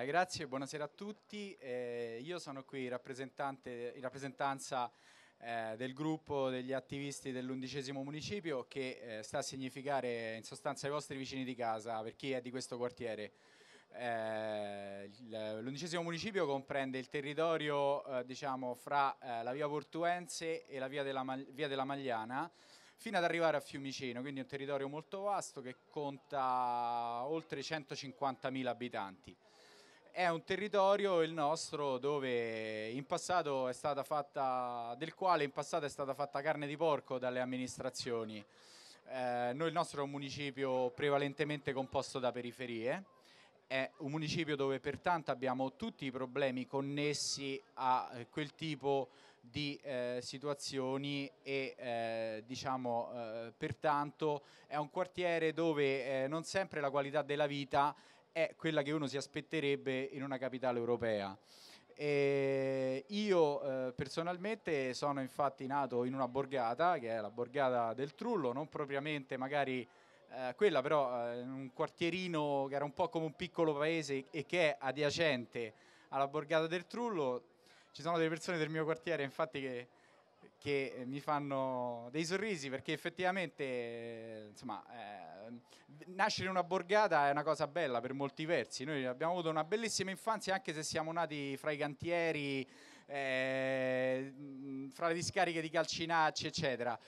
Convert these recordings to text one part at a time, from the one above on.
Eh, grazie, buonasera a tutti. Eh, io sono qui in rappresentanza eh, del gruppo degli attivisti dell'undicesimo municipio che eh, sta a significare in sostanza i vostri vicini di casa per chi è di questo quartiere. Eh, l'undicesimo municipio comprende il territorio diciamo, fra la via Portuense e la via della, via della Magliana fino ad arrivare a Fiumicino, quindi un territorio molto vasto che conta oltre 150.000 abitanti. È un territorio, il nostro, dove in passato è stata fatta, del quale in passato è stata fatta carne di porco dalle amministrazioni. Eh, noi il nostro è un municipio prevalentemente composto da periferie, è un municipio dove pertanto abbiamo tutti i problemi connessi a quel tipo di eh, situazioni e eh, diciamo eh, pertanto è un quartiere dove eh, non sempre la qualità della vita è quella che uno si aspetterebbe in una capitale europea. E io eh, personalmente sono infatti nato in una borgata, che è la borgata del Trullo, non propriamente magari eh, quella però eh, un quartierino che era un po' come un piccolo paese e che è adiacente alla borgata del Trullo. Ci sono delle persone del mio quartiere infatti che che mi fanno dei sorrisi perché effettivamente insomma, eh, nascere in una borgata è una cosa bella per molti versi. Noi abbiamo avuto una bellissima infanzia anche se siamo nati fra i cantieri, eh, fra le discariche di calcinacci, eccetera.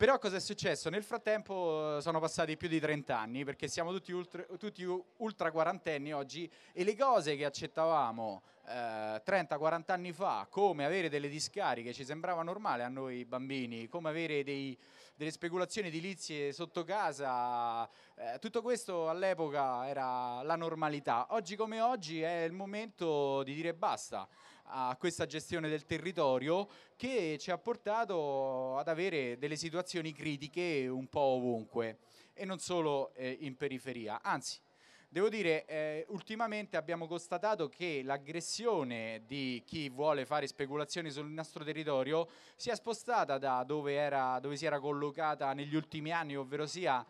Però cosa è successo? Nel frattempo sono passati più di 30 anni perché siamo tutti ultra, tutti ultra quarantenni oggi e le cose che accettavamo eh, 30-40 anni fa, come avere delle discariche, ci sembrava normale a noi bambini, come avere dei, delle speculazioni edilizie sotto casa, eh, tutto questo all'epoca era la normalità. Oggi come oggi è il momento di dire basta a questa gestione del territorio che ci ha portato ad avere delle situazioni critiche un po' ovunque e non solo eh, in periferia. Anzi, devo dire, eh, ultimamente abbiamo constatato che l'aggressione di chi vuole fare speculazioni sul nostro territorio si è spostata da dove, era, dove si era collocata negli ultimi anni, ovvero sia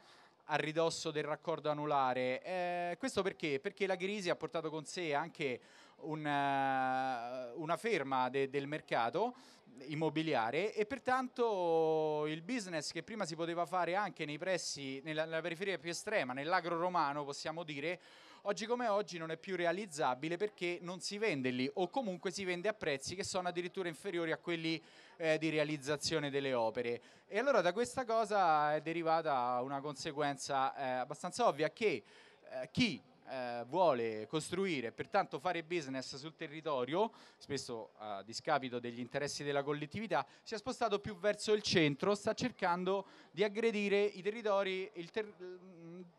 a ridosso del raccordo anulare. Eh, questo perché? Perché la crisi ha portato con sé anche una, una ferma de, del mercato immobiliare e pertanto il business che prima si poteva fare anche nei pressi, nella, nella periferia più estrema, nell'agro romano possiamo dire, oggi come oggi non è più realizzabile perché non si vende lì o comunque si vende a prezzi che sono addirittura inferiori a quelli eh, di realizzazione delle opere. E allora da questa cosa è derivata una conseguenza eh, abbastanza ovvia che eh, chi eh, vuole costruire e pertanto fare business sul territorio, spesso a discapito degli interessi della collettività, si è spostato più verso il centro, sta cercando di aggredire i territori, il, ter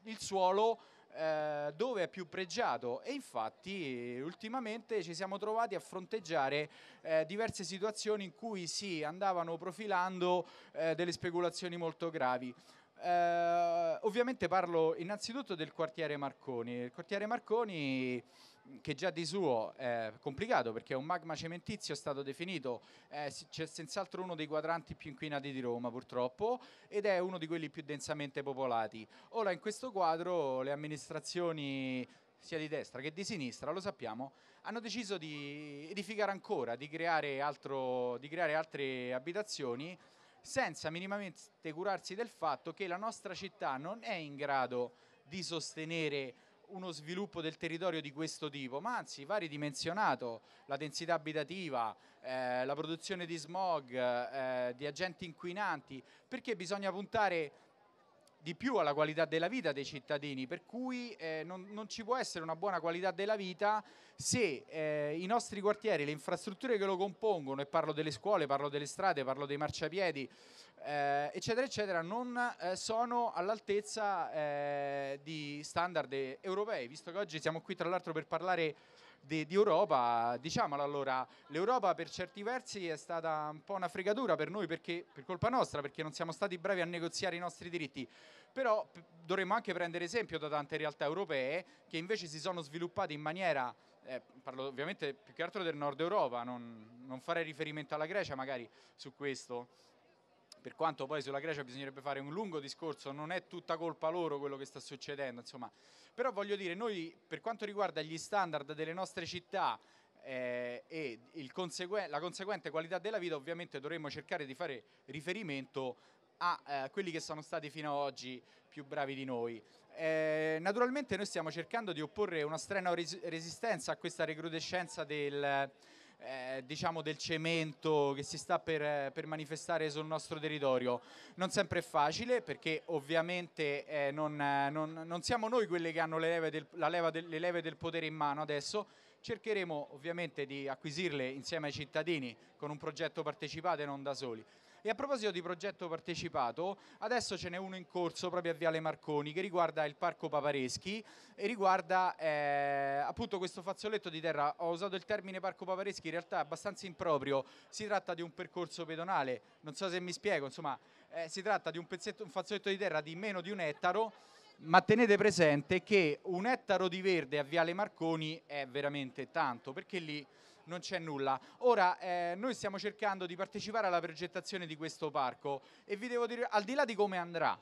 il suolo eh, dove è più pregiato e infatti ultimamente ci siamo trovati a fronteggiare eh, diverse situazioni in cui si andavano profilando eh, delle speculazioni molto gravi. Eh, ovviamente parlo innanzitutto del quartiere Marconi. Il quartiere Marconi che già di suo è complicato perché è un magma cementizio, è stato definito, eh, senz'altro uno dei quadranti più inquinati di Roma purtroppo ed è uno di quelli più densamente popolati. Ora in questo quadro le amministrazioni sia di destra che di sinistra, lo sappiamo, hanno deciso di edificare ancora, di creare, altro, di creare altre abitazioni senza minimamente curarsi del fatto che la nostra città non è in grado di sostenere uno sviluppo del territorio di questo tipo, ma anzi va ridimensionato. La densità abitativa, eh, la produzione di smog, eh, di agenti inquinanti, perché bisogna puntare di più alla qualità della vita dei cittadini, per cui eh, non, non, ci può essere una buona qualità della vita se eh, i nostri quartieri, le infrastrutture che lo compongono, e parlo delle scuole, parlo delle strade, parlo dei marciapiedi, eh, eccetera, eccetera, non eh, sono all'altezza eh, di standard europei, visto che oggi siamo qui tra l'altro per parlare di, di Europa, diciamolo allora, l'Europa per certi versi è stata un po' una fregatura per noi perché, per colpa nostra, perché non siamo stati bravi a negoziare i nostri diritti, però dovremmo anche prendere esempio da tante realtà europee che invece si sono sviluppate in maniera, eh, parlo ovviamente più che altro del nord Europa, non, non farei riferimento alla Grecia magari su questo, per quanto poi sulla Grecia bisognerebbe fare un lungo discorso, non è tutta colpa loro quello che sta succedendo, insomma, Però voglio dire, noi per quanto riguarda gli standard delle nostre città eh, e conseguen la conseguente qualità della vita, ovviamente dovremmo cercare di fare riferimento a eh, quelli che sono stati fino ad oggi più bravi di noi. Eh, naturalmente noi stiamo cercando di opporre una strana res resistenza a questa recrudescenza del, eh, diciamo del cemento che si sta per, per, manifestare sul nostro territorio. Non sempre è facile perché ovviamente eh, non, non, non, siamo noi quelli che hanno le leve, del, leva del, le leve del potere in mano adesso, cercheremo ovviamente di acquisirle insieme ai cittadini con un progetto partecipato e non da soli. E a proposito di progetto partecipato, adesso ce n'è uno in corso proprio a Viale Marconi che riguarda il Parco Papareschi e riguarda eh, appunto questo fazzoletto di terra. Ho usato il termine Parco Papareschi, in realtà è abbastanza improprio, si tratta di un percorso pedonale, non so se mi spiego, insomma eh, si tratta di un, un fazzoletto di terra di meno di un ettaro ma tenete presente che un ettaro di verde a Viale Marconi è veramente tanto, perché lì non c'è nulla. Ora, eh, noi stiamo cercando di partecipare alla progettazione di questo parco e vi devo dire, al di là di come andrà,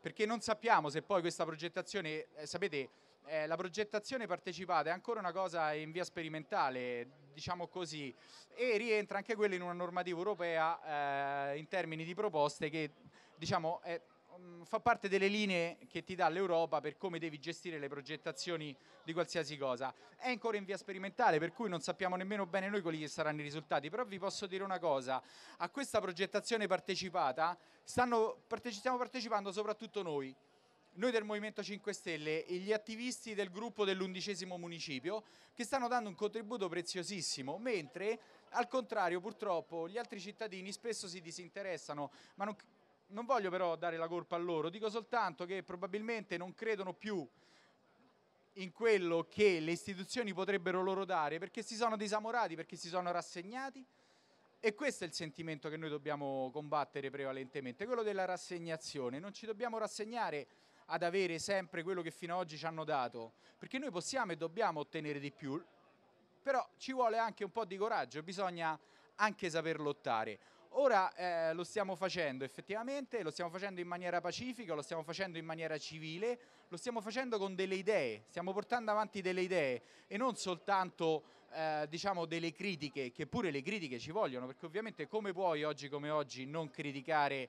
perché non sappiamo se poi questa progettazione, eh, sapete, eh, la progettazione partecipata è ancora una cosa in via sperimentale, diciamo così, e rientra anche quella in una normativa europea eh, in termini di proposte che, diciamo, Mm, fa parte delle linee che ti dà l'Europa per come devi gestire le progettazioni di qualsiasi cosa. È ancora in via sperimentale, per cui non sappiamo nemmeno bene noi quali saranno i risultati, però vi posso dire una cosa, a questa progettazione partecipata stanno, stiamo partecipando soprattutto noi, noi del Movimento 5 Stelle e gli attivisti del gruppo dell'undicesimo municipio che stanno dando un contributo preziosissimo, mentre al contrario purtroppo gli altri cittadini spesso si disinteressano, ma non, non voglio però dare la colpa a loro, dico soltanto che probabilmente non credono più in quello che le istituzioni potrebbero loro dare perché si sono disamorati, perché si sono rassegnati e questo è il sentimento che noi dobbiamo combattere prevalentemente, quello della rassegnazione. Non ci dobbiamo rassegnare ad avere sempre quello che fino ad oggi ci hanno dato, perché noi possiamo e dobbiamo ottenere di più, però ci vuole anche un po' di coraggio, bisogna anche saper lottare. Ora eh, lo stiamo facendo effettivamente, lo stiamo facendo in maniera pacifica, lo stiamo facendo in maniera civile, lo stiamo facendo con delle idee, stiamo portando avanti delle idee e non soltanto eh, diciamo delle critiche, che pure le critiche ci vogliono, perché ovviamente come puoi oggi come oggi non criticare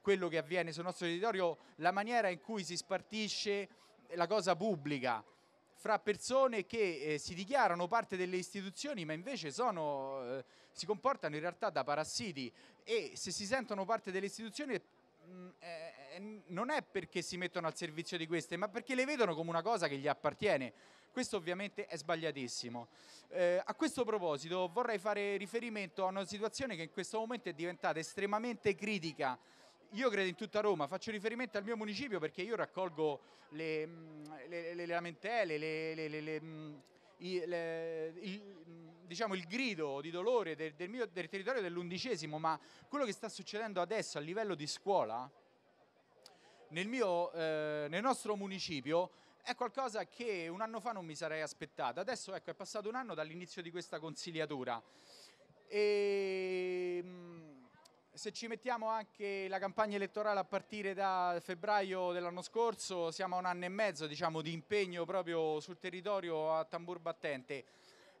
quello che avviene sul nostro territorio, la maniera in cui si spartisce la cosa pubblica fra persone che eh, si dichiarano parte delle istituzioni ma invece sono, eh, si comportano in realtà da parassiti e se si sentono parte delle istituzioni mh, mm, eh, non è perché si mettono al servizio di queste ma perché le vedono come una cosa che gli appartiene. Questo ovviamente è sbagliatissimo. Eh, a questo proposito vorrei fare riferimento a una situazione che in questo momento è diventata estremamente critica io credo in tutta Roma, faccio riferimento al mio municipio perché io raccolgo le, mm, le, le lamentele, le, mm, il, mm, diciamo, il grido di dolore del, del, mio, del territorio dell'undicesimo, ma quello che sta succedendo adesso a livello di scuola, nel, mio, eh, nel nostro municipio, è qualcosa che un anno fa non mi sarei aspettata. Adesso ecco, è passato un anno dall'inizio di questa consigliatura. E, se ci mettiamo anche la campagna elettorale a partire da febbraio dell'anno scorso, siamo a un anno e mezzo diciamo, di impegno proprio sul territorio a tambur battente.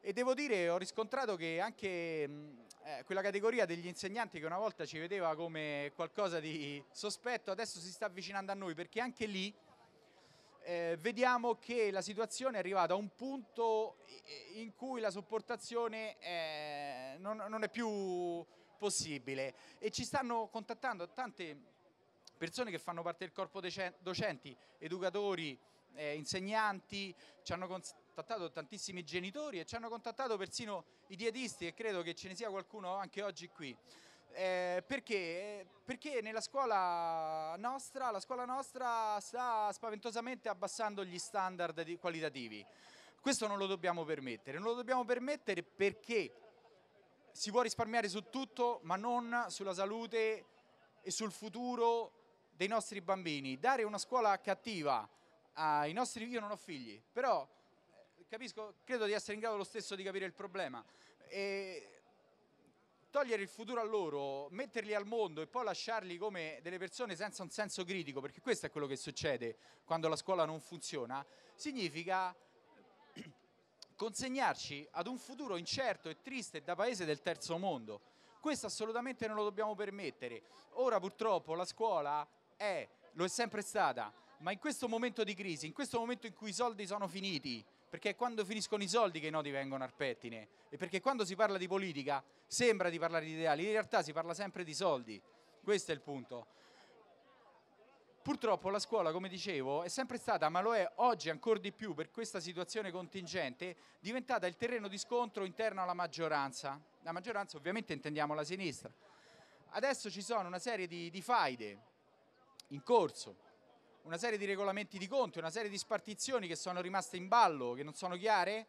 E devo dire, ho riscontrato che anche eh, quella categoria degli insegnanti che una volta ci vedeva come qualcosa di sospetto, adesso si sta avvicinando a noi, perché anche lì eh, vediamo che la situazione è arrivata a un punto in cui la sopportazione è, non, non è più possibile e ci stanno contattando tante persone che fanno parte del corpo docenti, educatori, eh, insegnanti, ci hanno contattato tantissimi genitori e ci hanno contattato persino i dietisti e credo che ce ne sia qualcuno anche oggi qui. Eh, perché? Perché nella scuola nostra, la scuola nostra sta spaventosamente abbassando gli standard qualitativi. Questo non lo dobbiamo permettere, non lo dobbiamo permettere perché si può risparmiare su tutto, ma non sulla salute e sul futuro dei nostri bambini. Dare una scuola cattiva ai nostri... Io non ho figli, però eh, capisco, credo di essere in grado lo stesso di capire il problema. E togliere il futuro a loro, metterli al mondo e poi lasciarli come delle persone senza un senso critico, perché questo è quello che succede quando la scuola non funziona, significa consegnarci ad un futuro incerto e triste da paese del terzo mondo. Questo assolutamente non lo dobbiamo permettere. Ora purtroppo la scuola è, lo è sempre stata, ma in questo momento di crisi, in questo momento in cui i soldi sono finiti, perché è quando finiscono i soldi che i nodi vengono al pettine e perché quando si parla di politica sembra di parlare di ideali, in realtà si parla sempre di soldi, questo è il punto. Purtroppo la scuola, come dicevo, è sempre stata, ma lo è oggi ancora di più per questa situazione contingente, diventata il terreno di scontro interno alla maggioranza. La maggioranza ovviamente intendiamo la sinistra. Adesso ci sono una serie di, di faide in corso, una serie di regolamenti di conti, una serie di spartizioni che sono rimaste in ballo, che non sono chiare,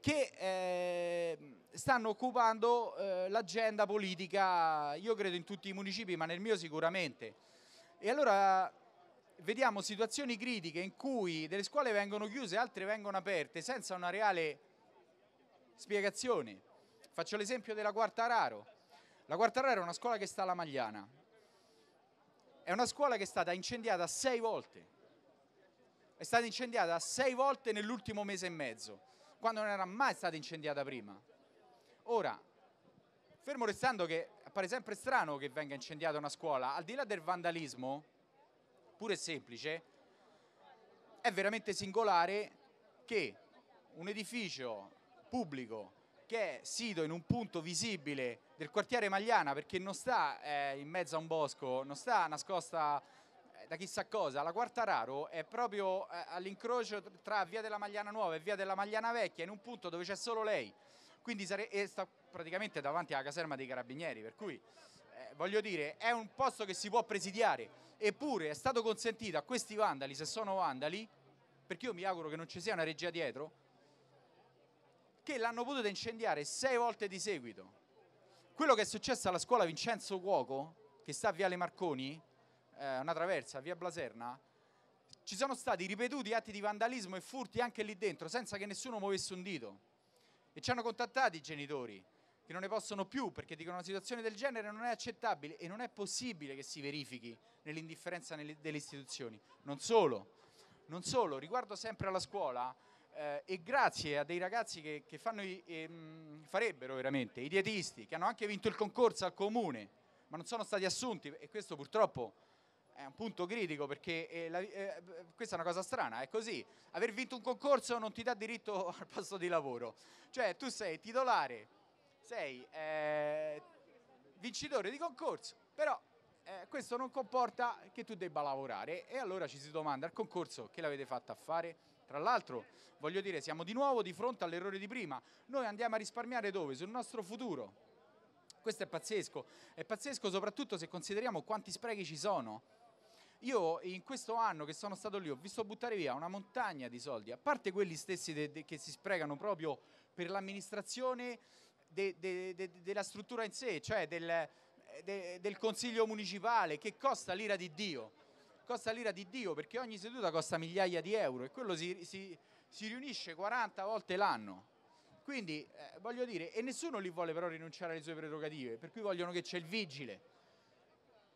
che eh, stanno occupando eh, l'agenda politica, io credo in tutti i municipi, ma nel mio sicuramente. E allora vediamo situazioni critiche in cui delle scuole vengono chiuse, altre vengono aperte senza una reale spiegazione. Faccio l'esempio della Quartararo. La Quartararo è una scuola che sta alla Magliana. È una scuola che è stata incendiata sei volte. È stata incendiata sei volte nell'ultimo mese e mezzo, quando non era mai stata incendiata prima. Ora, fermo restando che appare sempre strano che venga incendiata una scuola, al di là del vandalismo, pure semplice, è veramente singolare che un edificio pubblico che è sito in un punto visibile del quartiere Magliana perché non sta eh, in mezzo a un bosco, non sta nascosta eh, da chissà cosa, la Quartararo è proprio eh, all'incrocio tra via della Magliana Nuova e via della Magliana Vecchia in un punto dove c'è solo lei quindi sta praticamente davanti alla caserma dei carabinieri per cui voglio dire, è un posto che si può presidiare, eppure è stato consentito a questi vandali, se sono vandali, perché io mi auguro che non ci sia una regia dietro, che l'hanno potuto incendiare sei volte di seguito. Quello che è successo alla scuola Vincenzo Cuoco, che sta a Viale Marconi, eh, una traversa, via Blaserna, ci sono stati ripetuti atti di vandalismo e furti anche lì dentro, senza che nessuno muovesse un dito. E ci hanno contattati i genitori che non ne possono più perché dicono una situazione del genere non è accettabile e non è possibile che si verifichi nell'indifferenza delle istituzioni. Non solo, non solo, riguardo sempre alla scuola eh, e grazie a dei ragazzi che, che fanno i, ehm, farebbero veramente, i dietisti, che hanno anche vinto il concorso al comune, ma non sono stati assunti e questo purtroppo è un punto critico perché eh, la, eh, questa è una cosa strana, è così, aver vinto un concorso non ti dà diritto al posto di lavoro, cioè tu sei titolare sei eh, vincitore di concorso, però eh, questo non comporta che tu debba lavorare e allora ci si domanda al concorso che l'avete fatto a fare? Tra l'altro, voglio dire, siamo di nuovo di fronte all'errore di prima. Noi andiamo a risparmiare dove? Sul nostro futuro. Questo è pazzesco. È pazzesco soprattutto se consideriamo quanti sprechi ci sono. Io in questo anno che sono stato lì ho visto buttare via una montagna di soldi, a parte quelli stessi de, de, che si sprecano proprio per l'amministrazione de, de, de, della struttura in sé, cioè del, del consiglio municipale, che costa l'ira di Dio. Costa l'ira di Dio perché ogni seduta costa migliaia di euro e quello si, si, si riunisce 40 volte l'anno. Quindi eh, voglio dire, e nessuno li vuole però rinunciare alle sue prerogative, per cui vogliono che c'è il vigile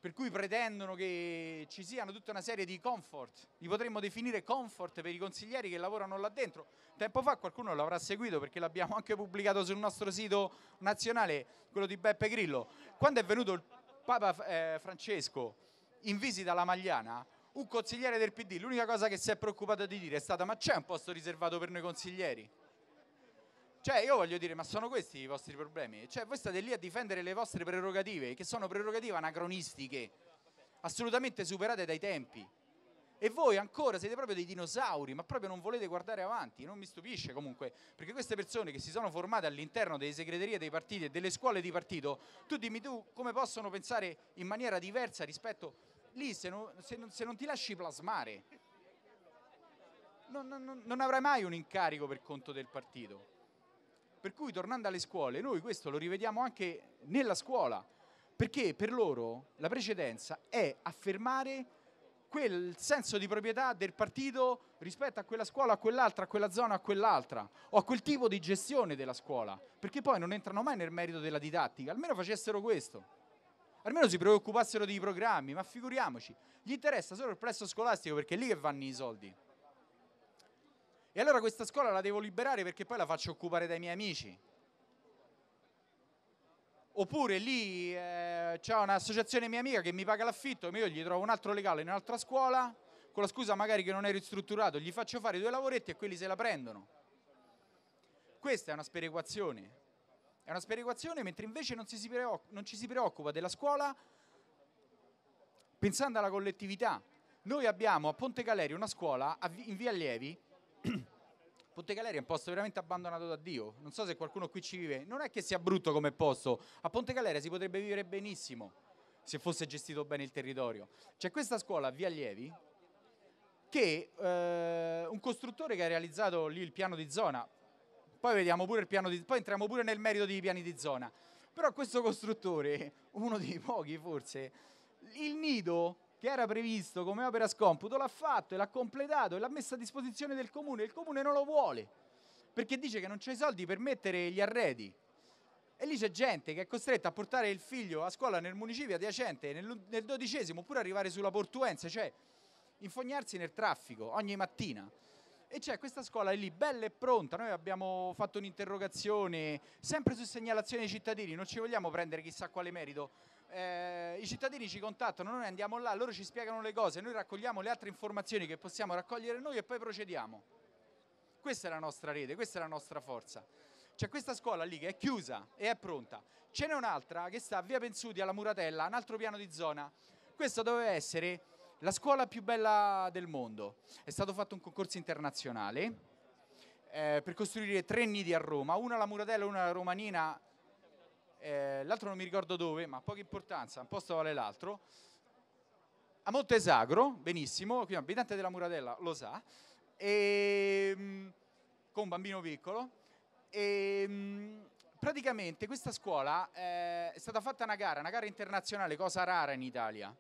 per cui pretendono che ci siano tutta una serie di comfort, li potremmo definire comfort per i consiglieri che lavorano là dentro. Tempo fa qualcuno l'avrà seguito perché l'abbiamo anche pubblicato sul nostro sito nazionale, quello di Beppe Grillo. Quando è venuto il Papa eh, Francesco in visita alla Magliana, un consigliere del PD, l'unica cosa che si è preoccupato di dire è stata ma c'è un posto riservato per noi consiglieri? Cioè, io voglio dire, ma sono questi i vostri problemi? Cioè, voi state lì a difendere le vostre prerogative, che sono prerogative anacronistiche, assolutamente superate dai tempi. E voi ancora siete proprio dei dinosauri, ma proprio non volete guardare avanti. Non mi stupisce comunque, perché queste persone che si sono formate all'interno delle segreterie dei partiti e delle scuole di partito, tu dimmi tu come possono pensare in maniera diversa rispetto lì se non, se non, se non ti lasci plasmare. Non, non, non avrai mai un incarico per conto del partito. Per cui tornando alle scuole, noi questo lo rivediamo anche nella scuola, perché per loro la precedenza è affermare quel senso di proprietà del partito rispetto a quella scuola, a quell'altra, a quella zona, a quell'altra, o a quel tipo di gestione della scuola, perché poi non entrano mai nel merito della didattica, almeno facessero questo, almeno si preoccupassero dei programmi, ma figuriamoci, gli interessa solo il plesso scolastico perché è lì che vanno i soldi. E allora questa scuola la devo liberare perché poi la faccio occupare dai miei amici, Oppure lì eh, c'è un'associazione mia amica che mi paga l'affitto, ma io gli trovo un altro legale in un'altra scuola, con la scusa magari che non è ristrutturato, gli faccio fare due lavoretti e quelli se la prendono. Questa è una sperequazione. È una sperequazione mentre invece non, si non ci si preoccupa della scuola pensando alla collettività. Noi abbiamo a Ponte Galeria una scuola in via Allievi Ponte Galeria è un posto veramente abbandonato da Dio. Non so se qualcuno qui ci vive. Non è che sia brutto come posto. A Ponte Galeria si potrebbe vivere benissimo se fosse gestito bene il territorio. C'è questa scuola a Via Allievi che eh, un costruttore che ha realizzato lì il piano di zona. Poi vediamo pure il piano di poi entriamo pure nel merito dei piani di zona. Però questo costruttore, uno dei pochi forse, il nido che era previsto come opera scomputo l'ha fatto e l'ha completato e l'ha messo a disposizione del comune. Il comune non lo vuole perché dice che non c'è i soldi per mettere gli arredi. E lì c'è gente che è costretta a portare il figlio a scuola nel municipio adiacente, nel, nel dodicesimo, oppure arrivare sulla Portuense, cioè infognarsi nel traffico ogni mattina. E c'è questa scuola lì, bella e pronta. Noi abbiamo fatto un'interrogazione sempre su segnalazioni dei cittadini, non ci vogliamo prendere chissà quale merito eh, i cittadini ci contattano, noi andiamo là, loro ci spiegano le cose, noi raccogliamo le altre informazioni che possiamo raccogliere noi e poi procediamo. Questa è la nostra rete, questa è la nostra forza. C'è questa scuola lì che è chiusa e è pronta. Ce n'è un'altra che sta a Via Pensuti alla Muratella, un altro piano di zona. Questa doveva essere la scuola più bella del mondo. È stato fatto un concorso internazionale eh, per costruire tre nidi a Roma, una alla Muratella, una alla Romanina eh, l'altro non mi ricordo dove, ma poca importanza, un posto vale l'altro. A Montesagro, benissimo, qui un abitante della Muratella lo sa, e, ehm, con un bambino piccolo. E, ehm, praticamente questa scuola eh, è stata fatta una gara, una gara internazionale, cosa rara in Italia.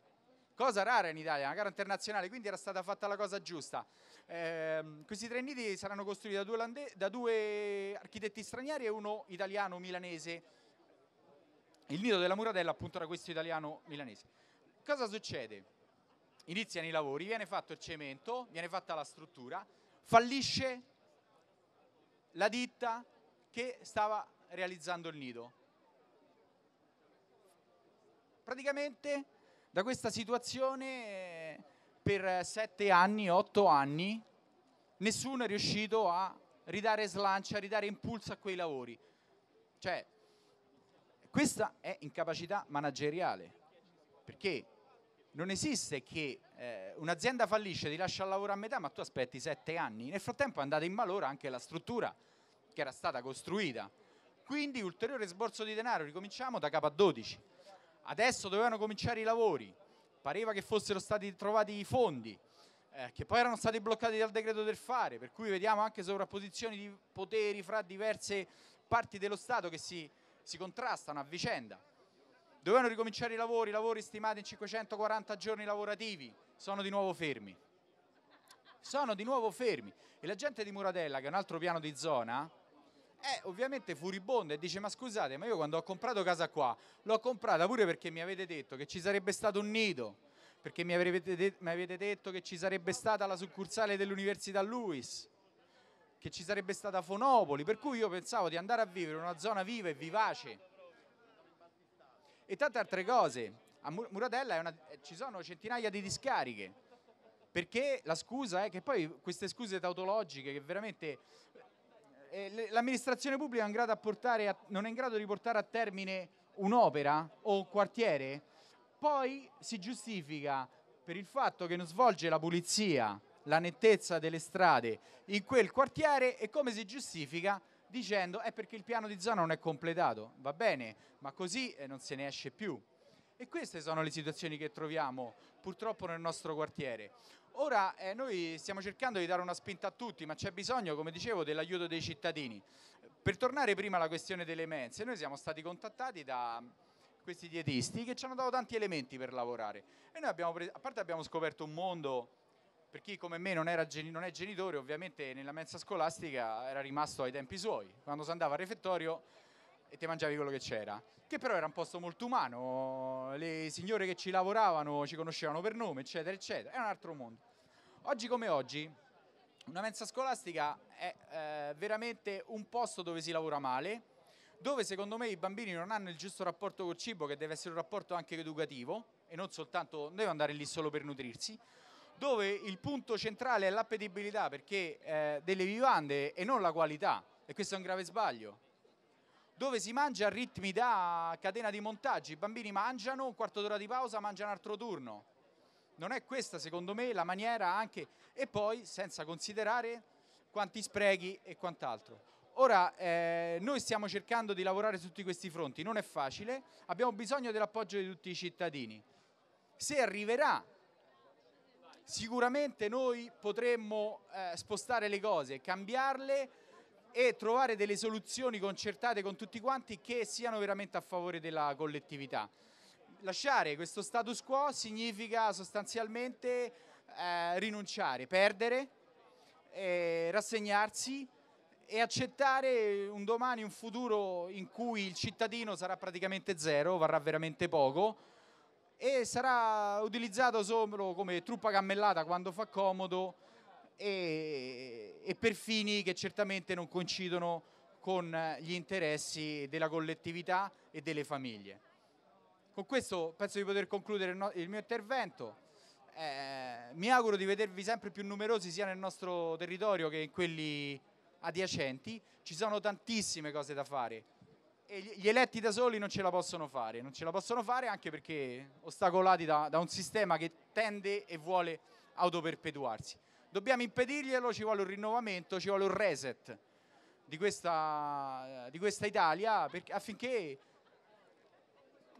Cosa rara in Italia, una gara internazionale, quindi era stata fatta la cosa giusta. Eh, questi tre nidi saranno costruiti da due, da due architetti stranieri e uno italiano milanese il nido della Muratella appunto era questo italiano milanese. Cosa succede? Iniziano i lavori, viene fatto il cemento, viene fatta la struttura, fallisce la ditta che stava realizzando il nido. Praticamente da questa situazione per sette anni, otto anni, nessuno è riuscito a ridare slancia, a ridare impulso a quei lavori. Cioè, questa è incapacità manageriale, perché non esiste che eh, un'azienda fallisce, ti lascia il lavoro a metà, ma tu aspetti sette anni. Nel frattempo è andata in malora anche la struttura che era stata costruita. Quindi ulteriore sborso di denaro, ricominciamo da capo a 12. Adesso dovevano cominciare i lavori, pareva che fossero stati trovati i fondi, eh, che poi erano stati bloccati dal decreto del fare, per cui vediamo anche sovrapposizioni di poteri fra diverse parti dello Stato che si si contrastano a vicenda. Dovevano ricominciare i lavori, i lavori stimati in 540 giorni lavorativi, sono di nuovo fermi. Sono di nuovo fermi. E la gente di Muratella, che è un altro piano di zona, è ovviamente furibonda e dice ma scusate, ma io quando ho comprato casa qua, l'ho comprata pure perché mi avete detto che ci sarebbe stato un nido, perché mi, de- mi avete detto che ci sarebbe stata la succursale dell'Università Lewis, che ci sarebbe stata Fonopoli, per cui io pensavo di andare a vivere in una zona viva e vivace. E tante altre cose. A Muratella una, ci sono centinaia di discariche, perché la scusa è che poi queste scuse tautologiche che veramente eh, l'amministrazione pubblica non è, a, non è in grado di portare a termine un'opera o un quartiere, poi si giustifica per il fatto che non svolge la pulizia la nettezza delle strade in quel quartiere e come si giustifica dicendo è perché il piano di zona non è completato. Va bene, ma così eh, non se ne esce più. E queste sono le situazioni che troviamo purtroppo nel nostro quartiere. Ora eh, noi stiamo cercando di dare una spinta a tutti, ma c'è bisogno, come dicevo, dell'aiuto dei cittadini. Per tornare prima alla questione delle mense, noi siamo stati contattati da questi dietisti che ci hanno dato tanti elementi per lavorare. E noi abbiamo a parte abbiamo scoperto un mondo, per chi come me non, era, non è genitore, ovviamente nella mensa scolastica era rimasto ai tempi suoi. Quando si andava al refettorio e ti mangiavi quello che c'era, che però era un posto molto umano, le signore che ci lavoravano ci conoscevano per nome, eccetera, eccetera, è un altro mondo. Oggi come oggi, una mensa scolastica è eh, veramente un posto dove si lavora male, dove secondo me i bambini non hanno il giusto rapporto col cibo, che deve essere un rapporto anche educativo, e non soltanto, non deve andare lì solo per nutrirsi, dove il punto centrale è l'appetibilità, perché eh, delle vivande e non la qualità, e questo è un grave sbaglio dove si mangia a ritmi da catena di montaggi. I bambini mangiano, un quarto d'ora di pausa, mangiano un altro turno. Non è questa, secondo me, la maniera anche... E poi, senza considerare quanti sprechi e quant'altro. Ora, eh, noi stiamo cercando di lavorare su tutti questi fronti, non è facile, abbiamo bisogno dell'appoggio di tutti i cittadini. Se arriverà, sicuramente noi potremmo eh, spostare le cose, cambiarle e trovare delle soluzioni concertate con tutti quanti che siano veramente a favore della collettività. Lasciare questo status quo significa sostanzialmente eh, rinunciare, perdere, eh, rassegnarsi e accettare un domani, un futuro in cui il cittadino sarà praticamente zero, varrà veramente poco e sarà utilizzato solo come truppa cammellata quando fa comodo e, e per fini che certamente non coincidono con gli interessi della collettività e delle famiglie. Con questo penso di poter concludere il mio intervento. Eh, mi auguro di vedervi sempre più numerosi sia nel nostro territorio che in quelli adiacenti. Ci sono tantissime cose da fare e gli eletti da soli non ce la possono fare. Non ce la possono fare anche perché ostacolati da, da un sistema che tende e vuole autoperpetuarsi. Dobbiamo impedirglielo, ci vuole un rinnovamento, ci vuole un reset di questa, di questa Italia perché, affinché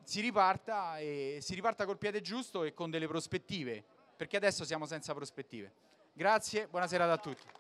si riparta, e si riparta col piede giusto e con delle prospettive, perché adesso siamo senza prospettive. Grazie, buona serata a tutti.